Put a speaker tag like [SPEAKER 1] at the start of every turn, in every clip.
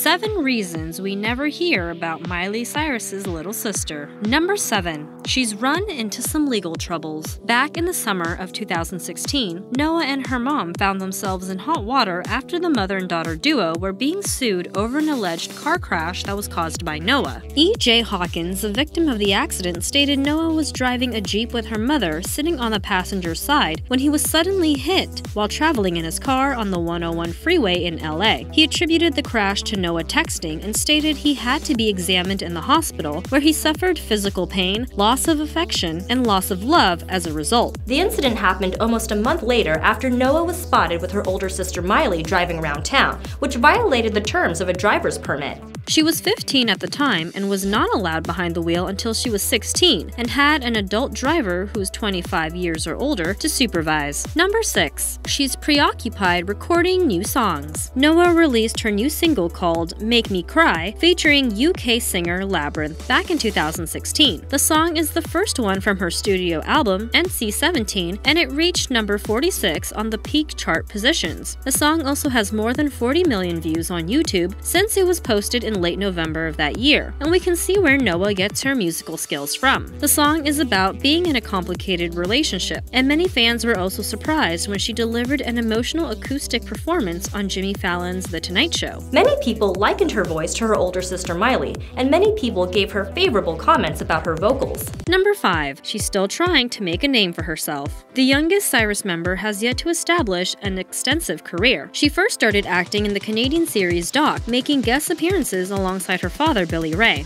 [SPEAKER 1] Seven reasons we never hear about Miley Cyrus's little sister. Number 7. She's run into some legal troubles. Back in the summer of 2016, Noah and her mom found themselves in hot water after the mother and daughter duo were being sued over an alleged car crash that was caused by Noah. E.J. Hawkins, the victim of the accident, stated Noah was driving a Jeep with her mother sitting on the passenger side when he was suddenly hit while traveling in his car on the 101 freeway in LA. He attributed the crash to Noah texting and stated he had to be examined in the hospital where he suffered physical pain, loss of affection, and loss of love as a result.
[SPEAKER 2] The incident happened almost a month later after Noah was spotted with her older sister Miley driving around town, which violated the terms of a driver's permit.
[SPEAKER 1] She was 15 at the time and was not allowed behind the wheel until she was 16 and had an adult driver who was 25 years or older to supervise. Number 6. She's preoccupied recording new songs. Noah released her new single called Make Me Cry, featuring UK singer Labrinth back in 2016. The song is the first one from her studio album, NC17, and it reached number 46 on the peak chart positions. The song also has more than 40 million views on YouTube since it was posted in late November of that year, and we can see where Noah gets her musical skills from. The song is about being in a complicated relationship, and many fans were also surprised when she delivered an emotional acoustic performance on Jimmy Fallon's The Tonight Show.
[SPEAKER 2] Many people likened her voice to her older sister Miley, and many people gave her favorable comments about her vocals.
[SPEAKER 1] Number 5. She's still trying to make a name for herself. The youngest Cyrus member has yet to establish an extensive career. She first started acting in the Canadian series Doc, making guest appearances alongside her father, Billy Ray.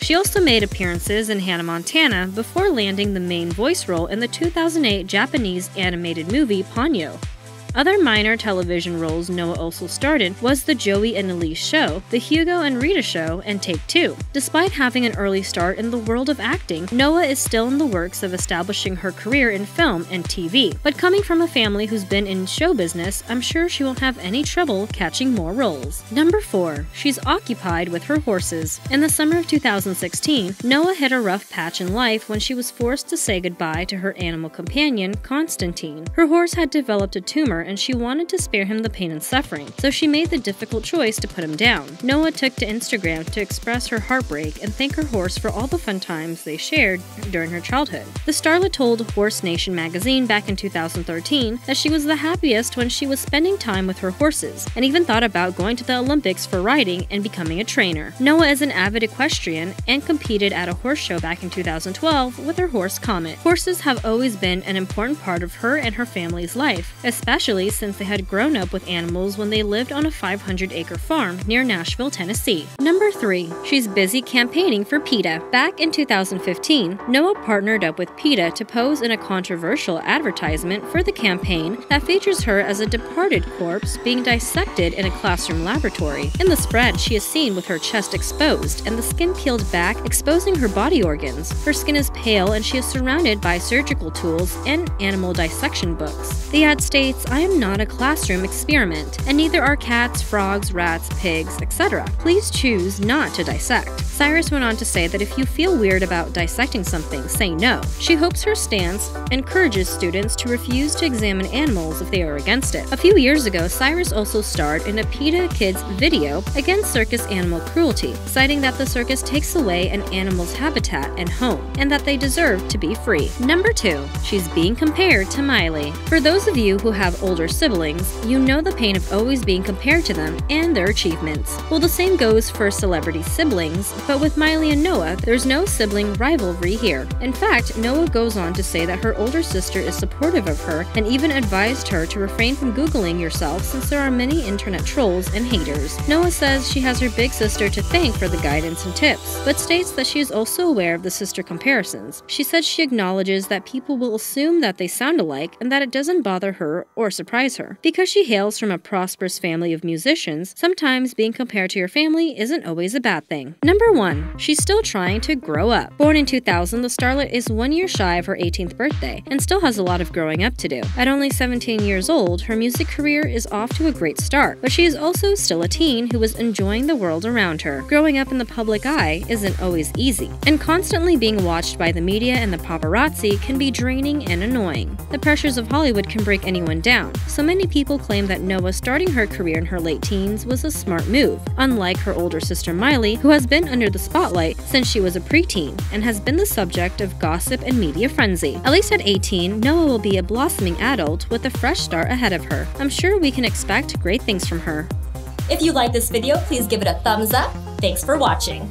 [SPEAKER 1] She also made appearances in Hannah Montana before landing the main voice role in the 2008 Japanese animated movie Ponyo. Other minor television roles Noah also started was The Joey and Elise Show, The Hugo and Rita Show, and Take Two. Despite having an early start in the world of acting, Noah is still in the works of establishing her career in film and TV. But coming from a family who's been in show business, I'm sure she won't have any trouble catching more roles. Number 4. She's occupied with her horses. In the summer of 2016, Noah hit a rough patch in life when she was forced to say goodbye to her animal companion, Constantine. Her horse had developed a tumor and she wanted to spare him the pain and suffering, so she made the difficult choice to put him down. Noah took to Instagram to express her heartbreak and thank her horse for all the fun times they shared during her childhood. The starlet told Horse Nation magazine back in 2013 that she was the happiest when she was spending time with her horses, and even thought about going to the Olympics for riding and becoming a trainer. Noah is an avid equestrian and competed at a horse show back in 2012 with her horse Comet. Horses have always been an important part of her and her family's life, especially since they had grown up with animals when they lived on a 500 acre farm near Nashville, Tennessee. Number 3. She's busy campaigning for PETA. Back in 2015, Noah partnered up with PETA to pose in a controversial advertisement for the campaign that features her as a departed corpse being dissected in a classroom laboratory. In the spread, she is seen with her chest exposed and the skin peeled back, exposing her body organs. Her skin is pale and she is surrounded by surgical tools and animal dissection books. The ad states, I am not a classroom experiment, and neither are cats, frogs, rats, pigs, etc. Please choose not to dissect. Cyrus went on to say that if you feel weird about dissecting something, say no. She hopes her stance encourages students to refuse to examine animals if they are against it. A few years ago, Cyrus also starred in a PETA Kids video against circus animal cruelty, citing that the circus takes away an animal's habitat and home, and that they deserve to be free. Number 2. She's being compared to Miley. For those of you who have older siblings, you know the pain of always being compared to them and their achievements. Well, the same goes for celebrity siblings, but with Miley and Noah, there's no sibling rivalry here. In fact, Noah goes on to say that her older sister is supportive of her and even advised her to refrain from Googling yourself since there are many internet trolls and haters. Noah says she has her big sister to thank for the guidance and tips, but states that she is also aware of the sister comparisons. She said she acknowledges that people will assume that they sound alike and that it doesn't bother her or surprise her. Because she hails from a prosperous family of musicians, sometimes being compared to your family isn't always a bad thing. Number 1. She's still trying to grow up. Born in 2000, the starlet is one year shy of her 18th birthday and still has a lot of growing up to do. At only 17 years old, her music career is off to a great start, but she is also still a teen who is enjoying the world around her. Growing up in the public eye isn't always easy, and constantly being watched by the media and the paparazzi can be draining and annoying. The pressures of Hollywood can break anyone down, so many people claim that Noah starting her career in her late teens was a smart move, unlike her older sister Miley, who has been under the spotlight since she was a preteen and has been the subject of gossip and media frenzy. At least at 18, Noah will be a blossoming adult with a fresh start ahead of her. I'm sure we can expect great things from her.
[SPEAKER 2] If you like this video, please give it a thumbs up. Thanks for watching.